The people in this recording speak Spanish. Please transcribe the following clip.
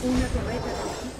Una torreta de